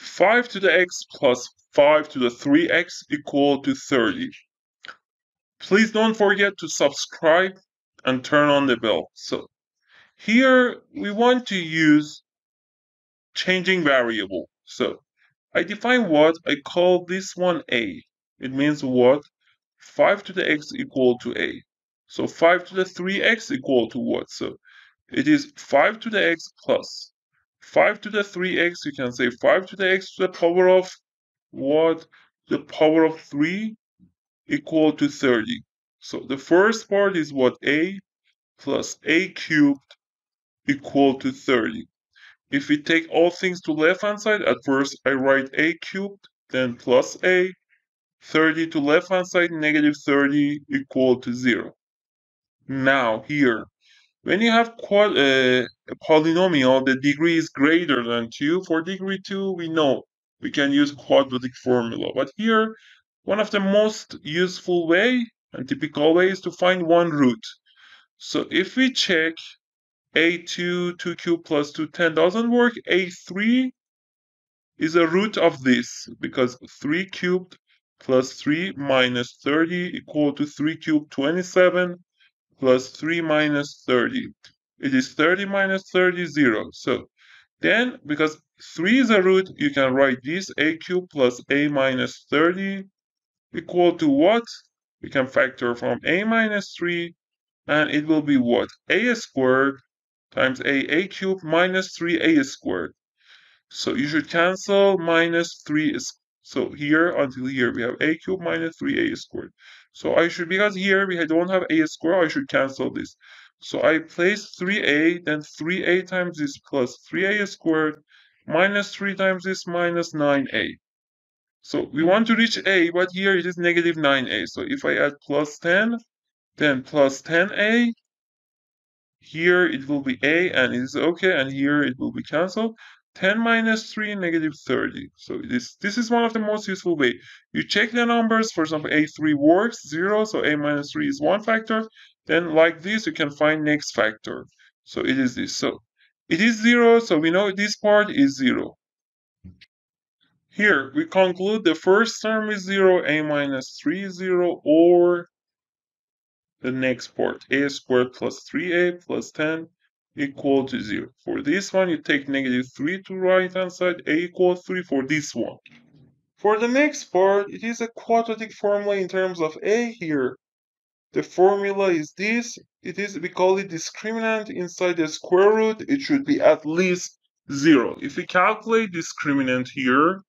5 to the x plus 5 to the 3x equal to 30. Please don't forget to subscribe and turn on the bell. So here we want to use changing variable. So I define what I call this one a. It means what? 5 to the x equal to a. So 5 to the 3x equal to what? So it is 5 to the x plus 5 to the 3x. You can say 5 to the x to the power of what? The power of 3 equal to 30. So the first part is what a plus a cubed equal to 30. If we take all things to left hand side, at first I write a cubed, then plus a, 30 to left hand side, negative 30 equal to 0. Now here, when you have uh, a polynomial, the degree is greater than 2. For degree 2, we know we can use quadratic formula. But here, one of the most useful way and typical way is to find one root. So if we check a2, 2 cubed plus 2, 10 doesn't work, a3 is a root of this because 3 cubed plus 3 minus 30 equal to 3 cubed 27 plus 3 minus 30. It is 30 minus 30, 0. So then, because 3 is a root, you can write this a cubed plus a minus 30 equal to what? We can factor from a minus 3, and it will be what? a squared times a, a cubed minus 3a squared. So you should cancel minus 3. So here until here we have a cubed minus 3a squared. So I should, because here we don't have a squared, I should cancel this. So I place 3a, then 3a times this plus 3a squared minus 3 times this minus 9a. So we want to reach a, but here it is negative 9a. So if I add plus 10, then plus 10a, here it will be a and it is okay, and here it will be cancelled. 10 minus 3, negative 30. So this, this is one of the most useful way. You check the numbers, for example, a3 works, 0, so a minus 3 is one factor. Then like this, you can find next factor. So it is this. So it is 0, so we know this part is 0. Here, we conclude the first term is 0, a minus 3 is 0, or the next part, a squared plus 3a plus 10 equal to 0. For this one, you take negative 3 to right hand side, a equals 3 for this one. For the next part, it is a quadratic formula in terms of a here. The formula is this. It is, we call it discriminant inside the square root. It should be at least 0. If we calculate discriminant here,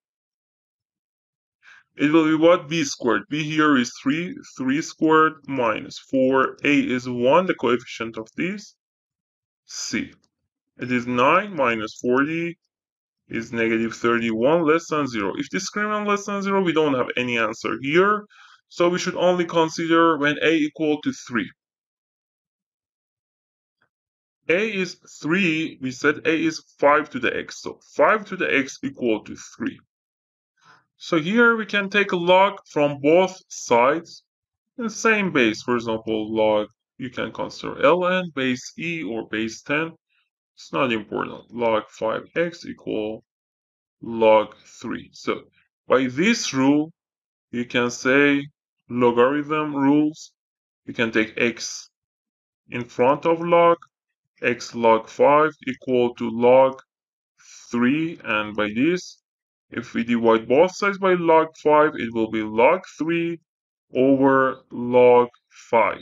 it will be what? b squared. b here is 3, 3 squared minus 4. a is 1, the coefficient of this. C. It is 9 minus 40 is negative 31 less than 0. If discriminant less than 0, we don't have any answer here. So we should only consider when a equal to 3. a is 3, we said a is 5 to the x. So 5 to the x equal to 3. So here we can take a log from both sides in the same base. For example, log, you can consider ln, base e, or base 10. It's not important. Log 5x equal log 3. So by this rule, you can say logarithm rules. You can take x in front of log, x log 5 equal to log 3, and by this, if we divide both sides by log 5, it will be log 3 over log 5.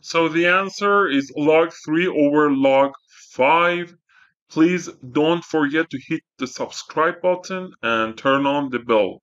So the answer is log 3 over log 5. Please don't forget to hit the subscribe button and turn on the bell.